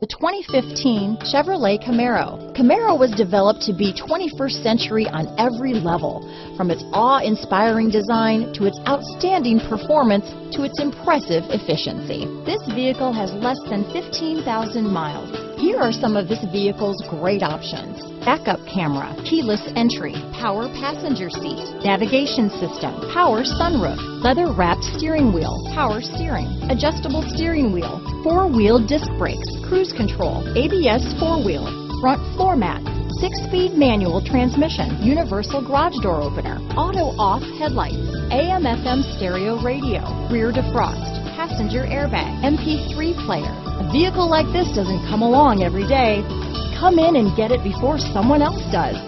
The 2015 Chevrolet Camaro. Camaro was developed to be 21st century on every level, from its awe-inspiring design to its outstanding performance to its impressive efficiency. This vehicle has less than 15,000 miles. Here are some of this vehicle's great options. Backup camera, keyless entry, power passenger seat, navigation system, power sunroof, leather wrapped steering wheel, power steering, adjustable steering wheel, four-wheel disc brakes, cruise control, ABS four-wheel, front floor mat, six-speed manual transmission, universal garage door opener, auto-off headlights, AM-FM stereo radio, rear defrost, passenger airbag, MP3 player. A vehicle like this doesn't come along every day. Come in and get it before someone else does.